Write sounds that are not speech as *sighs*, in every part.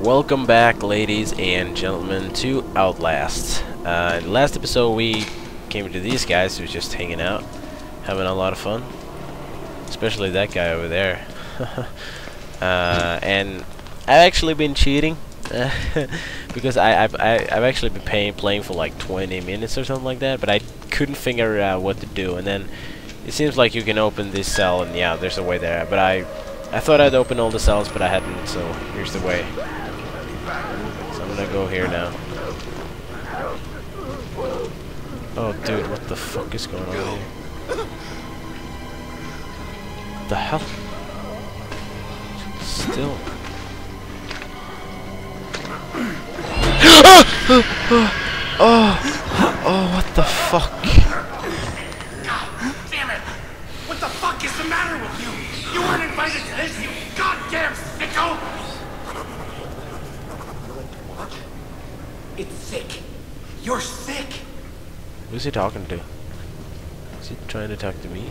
Welcome back, ladies and gentlemen, to Outlast. Uh, last episode, we came to these guys who was just hanging out, having a lot of fun. Especially that guy over there. *laughs* uh, and I've actually been cheating. *laughs* because I, I've, I, I've actually been paying, playing for like 20 minutes or something like that, but I couldn't figure out what to do. And then it seems like you can open this cell, and yeah, there's a way there. But I, I thought I'd open all the cells, but I hadn't, so here's the way. Gonna go here now. Oh, dude, what the fuck is going on here? The hell? Still. *gasps* oh, oh, what the fuck? God damn it! What the fuck is the matter with you? You weren't invited to this, you It's sick. You're sick. Who's he talking to? Is he trying to talk to me?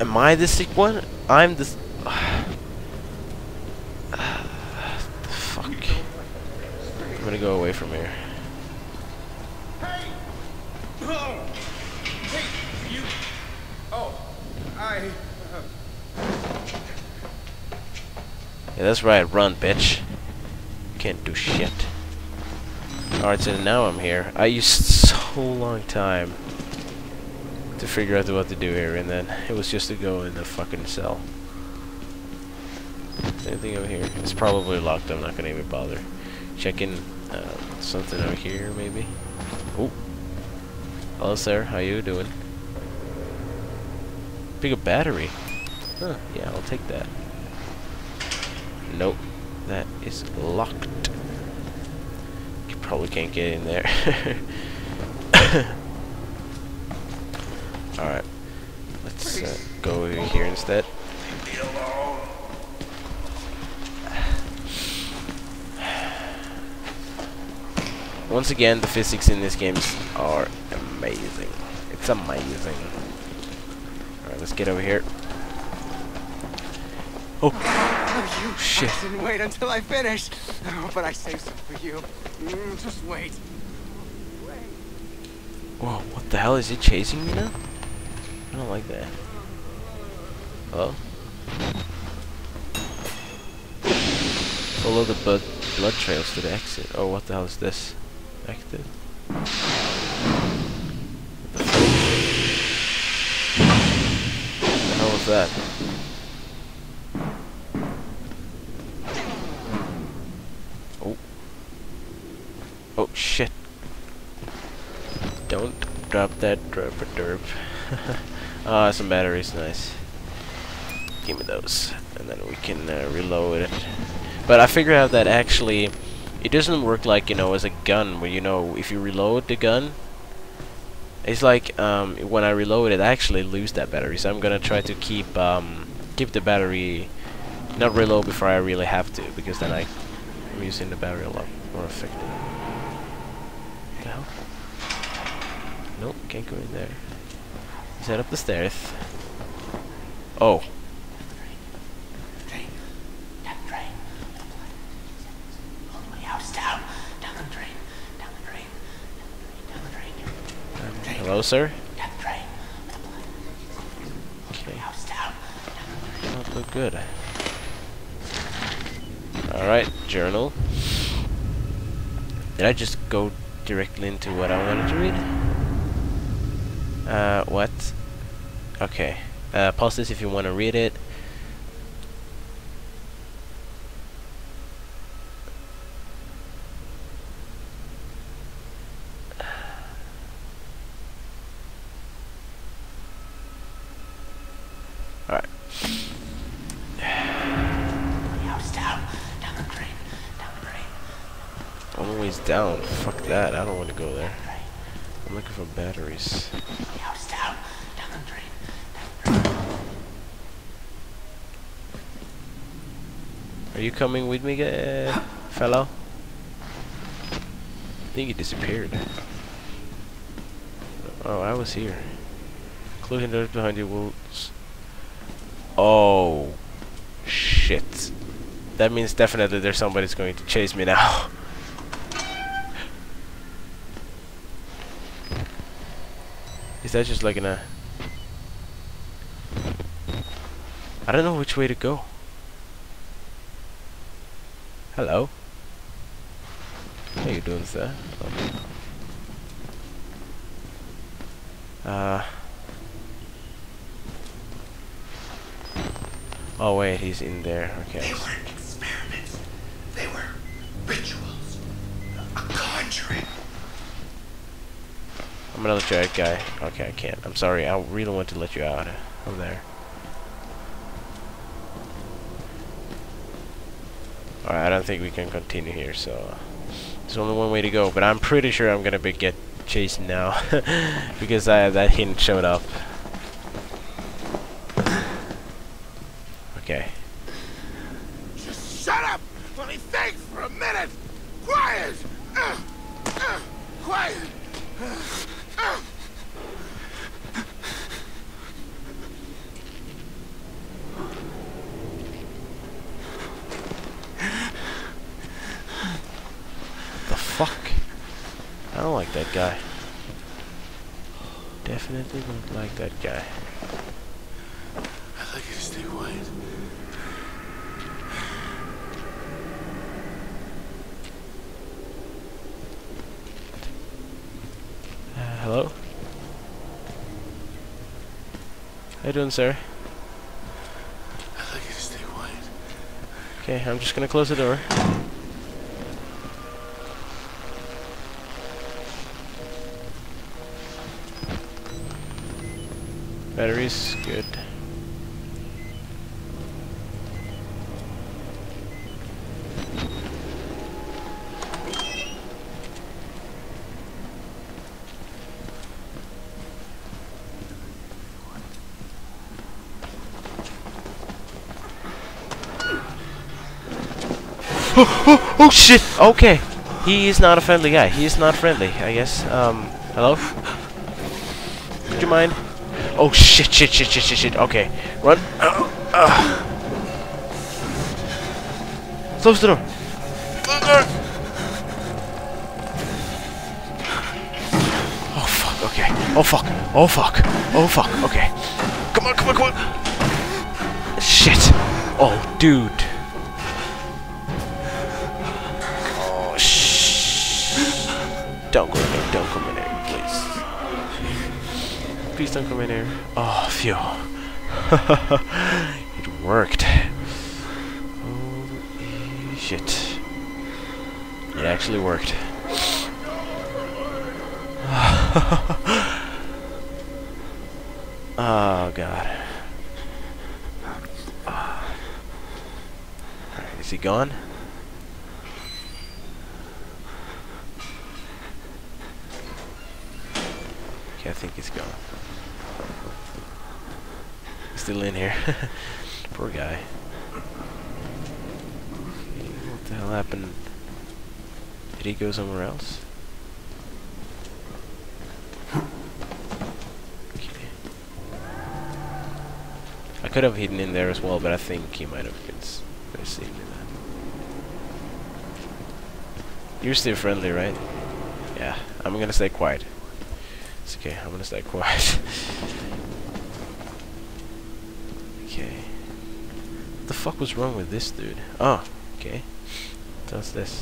Am I the sick one? I'm the. the *sighs* fuck. I'm gonna go away from here. Hey! Oh! *clears throat* Hey, you. Oh, I. Yeah, that's right. Run, bitch. Can't do shit. Alright, so now I'm here. I used so long time to figure out what to do here, and then it was just to go in the fucking cell. Anything over here? It's probably locked. I'm not gonna even bother. Checking uh, something over here, maybe. Oh, hello, sir. How you doing? Pick a battery. Huh? Yeah, I'll take that. Nope, that is locked. You probably can't get in there. *coughs* Alright, let's uh, go over here instead. Once again, the physics in these games are amazing. It's amazing. Alright, let's get over here. Oh, Oh, you Shit. didn't wait until I finished. Oh, but I saved some for you. Mm, just wait. whoa, what the hell? Is he chasing me now? I don't like that. Oh. Follow the blood, blood trails to the exit. Oh, what the hell is this? Active. What the fuck? What the hell was that? Shit. Don't drop that derp a derp. *laughs* Ah, some batteries, nice. Give me those, and then we can uh, reload it. But I figured out that actually, it doesn't work like you know as a gun, where you know if you reload the gun, it's like um, when I reload it, I actually lose that battery. So I'm gonna try to keep um, keep the battery, not reload before I really have to, because then I I'm using the battery a lot more effective. The hell? Nope, can't go in there. Is that up the stairs? Oh. Hello, sir? Down the drain. Okay. Not look good. Alright, journal. Did I just go directly into what I wanted to read? Uh, what? Okay. Uh, pause this if you want to read it. Alright. Drain. Always down. Fuck that. I don't want to go there. I'm looking for batteries. House down. Down the drain. Down the drain. Are you coming with me, uh, fellow? I think he disappeared. Oh, I was here. closing doors behind you will... Oh. Shit. That means definitely there's somebody's going to chase me now. *laughs* Is that just like in a... I don't know which way to go. Hello. How you doing, sir? Uh. Oh wait, he's in there. Okay. I'm gonna let you out, guy. Okay, I can't. I'm sorry. I really want to let you out of there. Alright, I don't think we can continue here, so... There's only one way to go, but I'm pretty sure I'm gonna be get chased now. *laughs* because I, that hint showed up. Okay. Just shut up! Let me think for a minute! Quiet! Uh, uh, quiet! Uh, uh. The fuck? I don't like that guy. Definitely don't like that guy. I'd like you to stay quiet. Uh, hello? How you doing, sir? I'd like you to stay quiet. Okay, I'm just gonna close the door. Batteries, good. oh, oh shit! Okay. He is not a friendly guy. He is not friendly, I guess. Um, hello? Would you mind? Oh shit, shit, shit, shit, shit, shit. Okay. Run. Uh, uh. Close the door. Close the door. Oh fuck, okay. Oh fuck. Oh fuck. Oh fuck. Okay. Come on, come on, come on. Shit. Oh, dude. Please don't come in here. Oh, phew. *laughs* it worked. Holy shit. It actually worked. *laughs* oh, God. Alright, is he gone? Okay, I think he's gone. He's still in here. *laughs* Poor guy. What the hell happened? Did he go somewhere else? Okay. I could have hidden in there as well, but I think he might have been s- could have seen me then. You're still friendly, right? Yeah, I'm gonna stay quiet. It's okay, I'm gonna stay quiet. *laughs* okay. What the fuck was wrong with this dude? Oh, okay. What's this?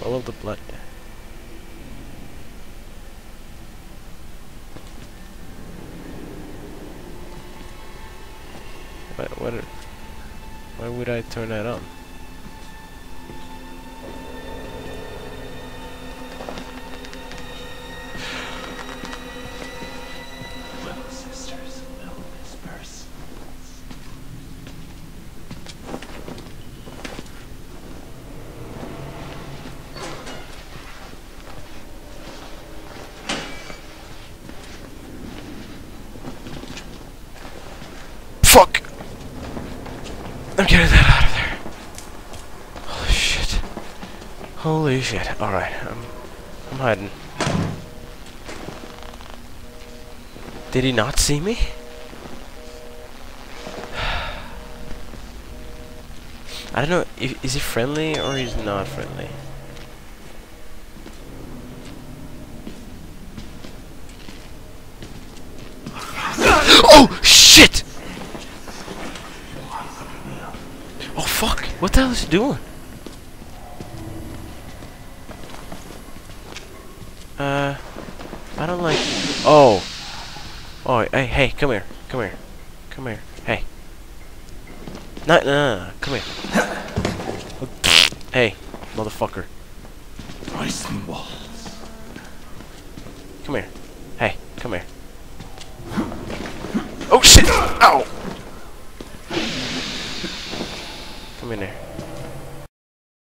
Follow the blood. What, what, why would I turn that on? I'm that out of there. Holy shit. Holy shit. Alright, I'm I'm hiding. Did he not see me? *sighs* I don't know. If, is he friendly or he's not friendly? oh shit! Oh fuck! What the hell is he doing? Uh, I don't like. Oh. Oh, hey, hey, come here, come here, come here, hey. No, no, no, no, come here. hey, motherfucker. Bryson Walls. Come here. Hey, come here. Oh shit! Ow! Come in there.